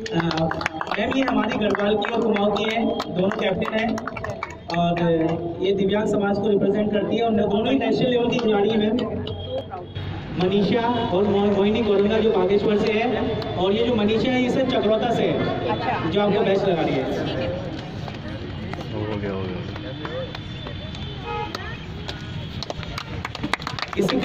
Ma'am ये हमारी गढ़वाल की और कुमाऊं की हैं दोनों कैप्टन हैं और ये दिव्यांग समाज को रिप्रेजेंट करती है और दोनों ही नेशनल लेवल की खिलाड़ी हैं मैम। मनीषा और मोहिनी गोरंगा जो बागेश्वर से है और ये जो मनीषा है ये सर चक्रोता से है जो आपको बेस्ट लगा रही है। हो गया हो गया। इसी